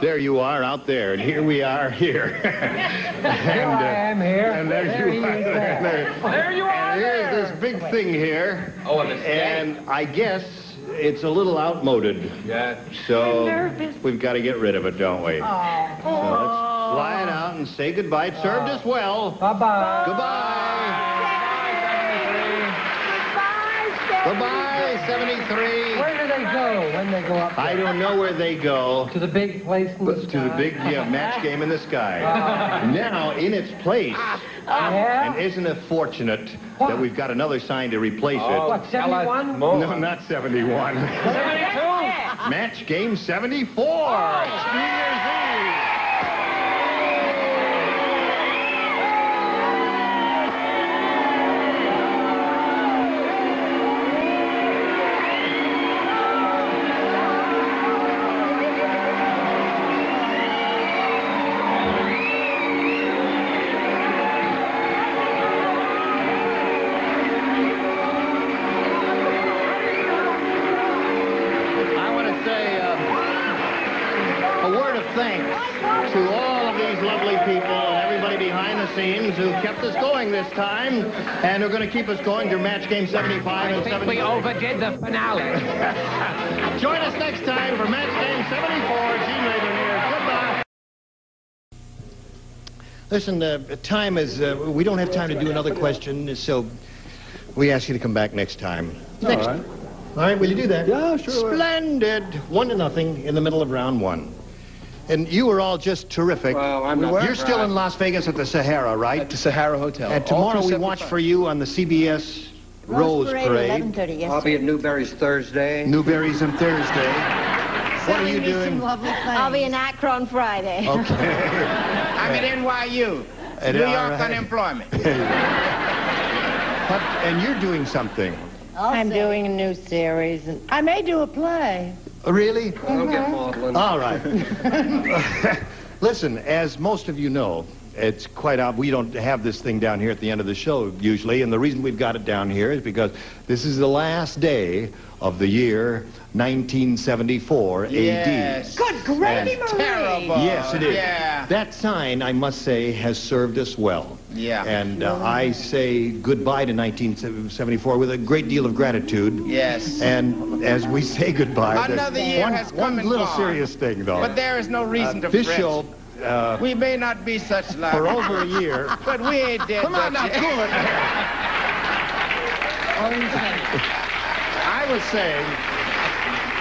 There you are out there, and here we are here. Here uh, I am here. And there, There you are there. there. there. There you are And here's this big thing here. Oh, a mistake. And I guess it's a little outmoded. Yeah. So we've got to get rid of it, don't we? So let's fly it out and say goodbye. It served us well. Bye-bye. Goodbye. Goodbye, 73. Where do they go when they go up I don't know where they go. To the big place in the But to the big yeah, match game in the sky. Now, in its place, Yeah? and isn't it fortunate that we've got another sign to replace it? Oh, what, 71? No, not 71. 72? Match game 74. It's lovely and everybody behind the scenes who kept us going this time and who are going to keep us going through match game 75 I and think we overdid the finale. Join us next time for match game 74. Gene Rayburn here. Goodbye. Listen, uh, time is, uh, we don't have time to do another question, so we ask you to come back next time. Next. right. All right, will you do that? Yeah, sure. Splendid. One to nothing in the middle of round one. And you were all just terrific. Well, I'm not You're still in Las Vegas at the Sahara, right? At the Sahara Hotel. and tomorrow we watch for you on the CBS Rose Parade. 11:30, yes, I'll be sir. at Newberry's Thursday. Newberry's on Thursday. What are you Selling me some doing? I'll be in Akron Friday. Okay. I'm at NYU. At- New York right. unemployment. But- and you're doing something. I'm doing a new series, and I may do a play. Oh, Really? Don't get uh-huh. maudlin. All right. Listen, as most of you know, it's quite ob We don't have this thing down here at the end of the show usually, and the reason we've got it down here is because this is the last day of the year 1974 Yes. Good gravy, Marie! Terrible. AD. Yes, it is. Yeah. That sign, I must say, has served us well. Yeah. And uh, I say goodbye to 1974 with a great deal of gratitude. Yes. And as we say goodbye, there's Another year one, has come one and little gone. serious thing, though. But there is no reason to this fret. show, uh, We may not be such luck. for over a year, But we ain't dead. Come on now, cool it I was saying,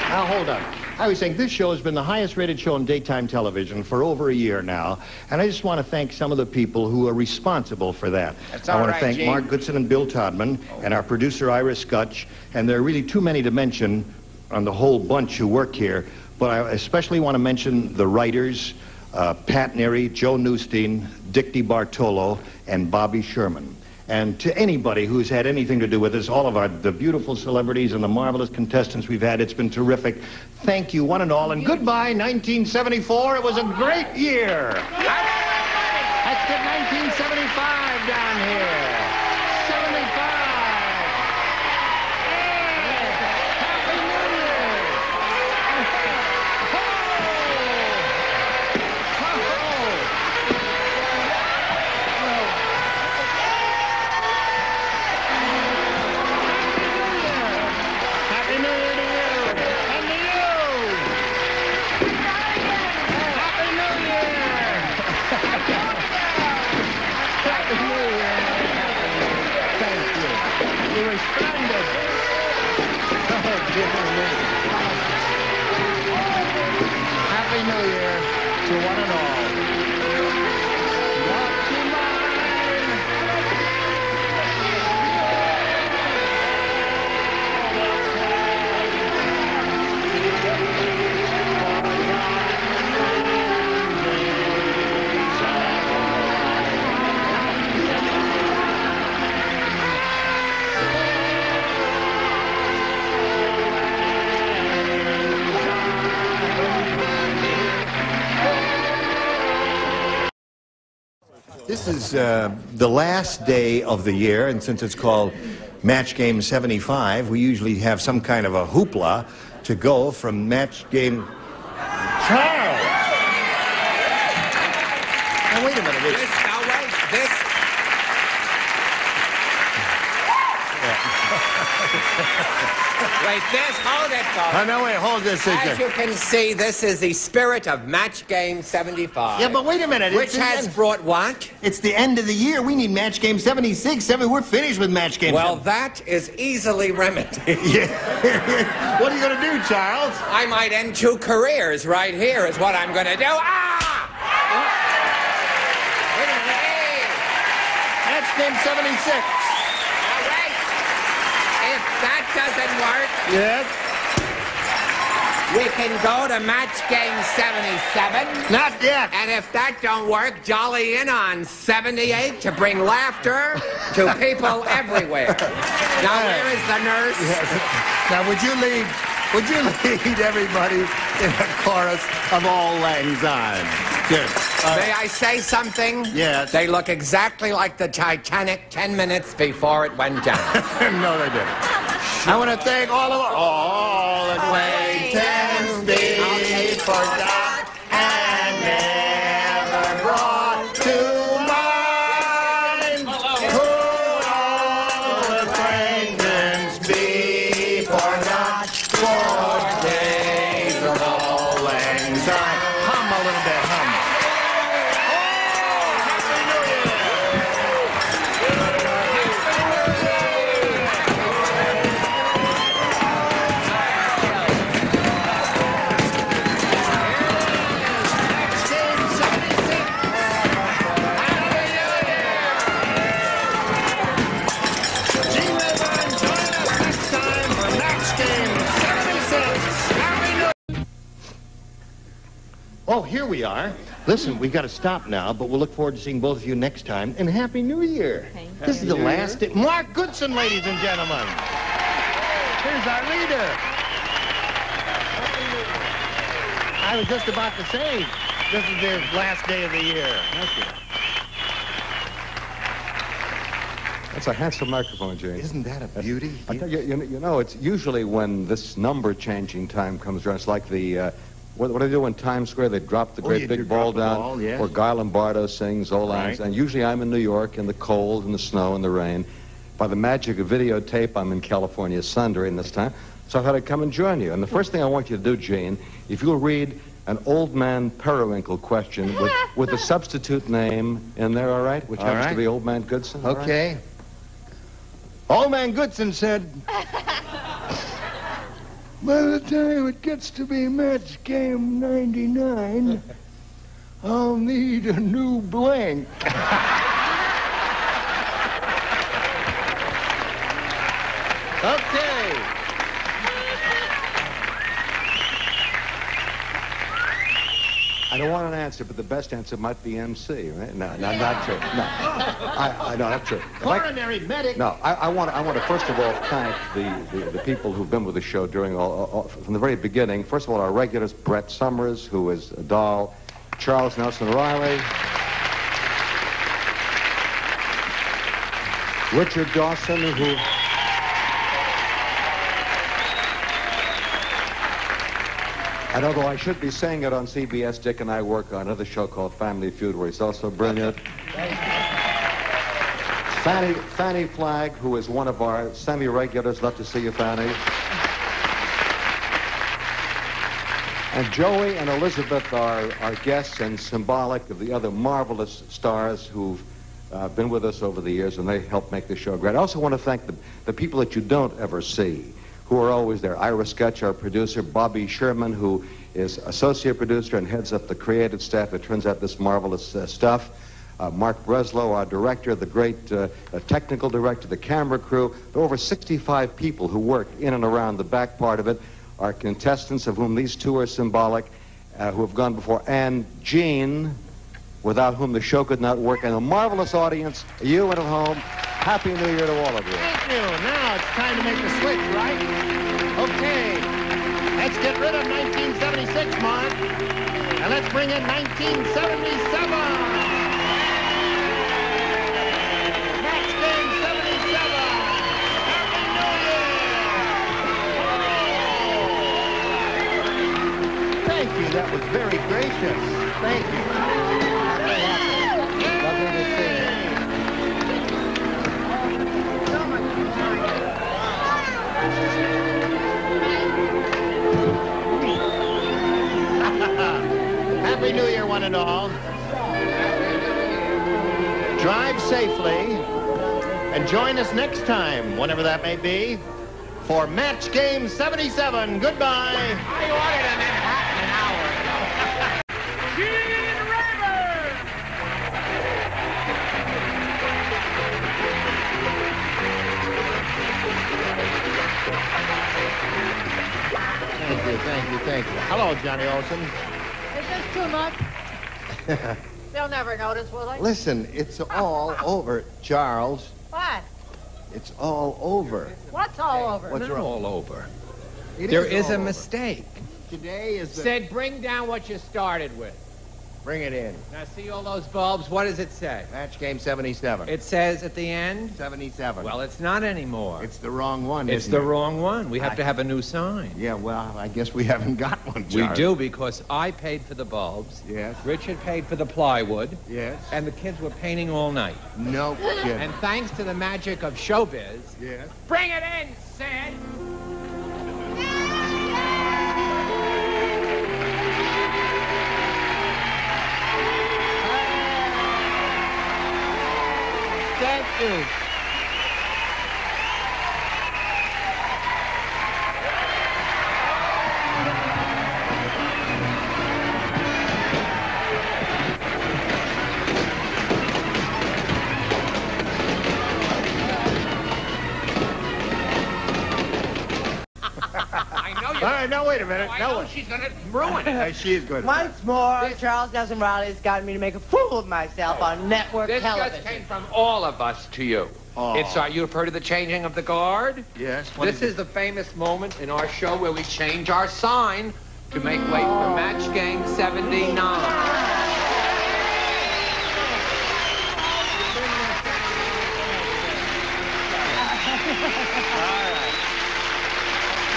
now hold on. I was saying this show has been the highest rated show on daytime television for over a year now, and I just want to thank some of the people who are responsible for that. That's I want right, to thank Gene. Mark Goodson and Bill Todman, and our producer Iris Skutch, and there are really too many to mention on the whole bunch who work here, but I especially want to mention the writers, uh, Pat Neary, Joe Neustein, Dick DiBartolo, and Bobby Sherman. And to anybody who's had anything to do with this, all of our the beautiful celebrities and the marvelous contestants we've had, it's been terrific. Thank you, one and all, and goodbye, 1974. It was a great year. Let's get 1975 down here. Is uh, the last day of the year, and since it's called Match Game 75, we usually have some kind of a hoopla to go from Match Game. Charles! This, now wait, this. Wait, this, hold it, folks. Oh, no, wait, hold this. As you can see, this is the spirit of Match Game 75. Yeah, but wait a minute. Which has end- brought what? It's the end of the year. We need Match Game 76. Seven, we're finished with Match Game Well, that is easily remedied. Yeah. what are you going to do, Charles? I might end two careers right here, is what I'm going to do. Ah! Wait a minute, hey! Match Game 76. Now wait! If that Yes. we can go to match game 77. Not yet. And if that don't work, jolly in on 78 to bring laughter to people everywhere. Now, where is the nurse? Now, would you lead? Would you lead everybody in a chorus of Auld Lang Syne? Good. Uh, May I say something? Yes. They look exactly like the Titanic 10 minutes before it went down. no, they didn't. I want to thank all of our all acquaintance here we are. Listen, we've got to stop now, but we'll look forward to seeing both of you next time. And Happy New Year. This is the last day. Mark Goodson, ladies and gentlemen. Here's our leader. I was just about to say, this is the last day of the year. Thank you. That's a handsome microphone, James. Isn't that a beauty? I tell you, you, know- you know, it's usually when this number changing time comes around, it's like the, uh, what, what do they do in Times Square? They drop the Oh, great you- big ball down. ball, yes. Or Guy Lombardo sings Auld Lang Right. And usually I'm in New York in the cold and the snow and the rain. By the magic of videotape, I'm in California sun during this time. So I thought I'd come and join you. And the first thing I want you to do, Gene, if you'll read an old man periwinkle question with, with a substitute name in there, all right? Which All happens right. to be Old Man Goodson. all right? Okay. Old man Goodson said, By the time it gets to be match game 99, I'll need a new blank. okay. I don't want an answer, but the best answer might be MC, right? No, no, not true. No, I, I no, not true. If I- medic. no, I, I want, I want to first of all thank the, the, the people who've been with the show during all, all, from the very beginning. First of all, our regulars, Brett Somers, who is a doll, Charles Nelson Reilly, Richard Dawson, who. And although I should be saying it on CBS, Dick and I work on another show called Family Feud, where he's also brilliant. Fannie, Fannie Flagg, who is one of our semi-regulars. Love to see you, Fannie. And Joey and Elizabeth are our guests and symbolic of the other marvelous stars who've uh, been with us over the years, and they help make the show great. I also want to thank the, the people that you don't ever see, who are always there. Ira Skutch, our producer, Bobby Sherman, who is associate producer and heads up the creative staff that turns out this marvelous uh, stuff. Uh, Marc Breslow, our director, the great uh, uh, technical director, the camera crew. Over 65 people who work in and around the back part of it. Our contestants, of whom these two are symbolic, uh, who have gone before, and Gene, without whom the show could not work, and a marvelous audience, you and at home. Happy New Year to all of you. Thank you. Now it's time to make the switch, right? Okay. Let's get rid of 1976, Mark. And let's bring in 1977. Match game 77. Happy New Year. Thank you. That was very gracious. Thank you. Safely and join us next time, whenever that may be, for Match Game 77. Goodbye. I ordered a Manhattan an hour ago. Thank you, thank you, thank you. Hello, Johnny Olson. Is this too much? They'll never notice, will they? Listen, it's all over, Charles. What? It's all over. What's all over? What's Not all over. It There is all a over. mistake. Today is the... Said bring down what you started with. Bring it in. Now see all those bulbs? What does it say? Match game 77. It says at the end, 77. well, it's not anymore. it's the wrong one, It's the it? wrong one. We have I- to have a new sign. Yeah, well, I guess we haven't got one, We do because I paid for the bulbs. Yes. Richard paid for the plywood. Yes. And the kids were painting all night. No kidding. And thanks to the magic of showbiz, Yes. bring it in, Sid! All right, now wait a minute. I No, know she's gonna ruin it. She is good. Once more, Charles Nelson Reilly has gotten me to make a fool of myself on network This television. just came from all of us to you. Oh. It's uh, you've heard of the changing of the guard? Yes. what This is the famous moment in our show where we change our sign to make way for match game 79.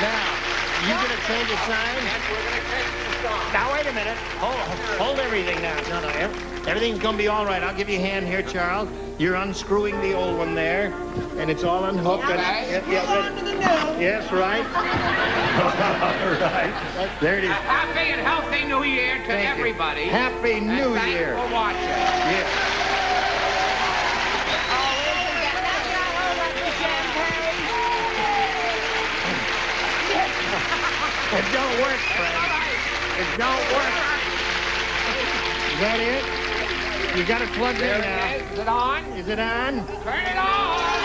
Now, you gonna change the sign? Now wait a minute. Hold, hold everything now. No, no, everything's gonna be all right. I'll give you a hand here, Charles. You're unscrewing the old one there, and it's all unhooked. and- Okay. yeah, yeah, but- Yes, right. all right. There it is. A happy and healthy New Year to Thank you. everybody. Happy And New thanks Year. for watching. Yeah. It don't work, Fred. It don't work. Is that it? You got plugged There in now. it. Is it on? Is it on? Turn it on!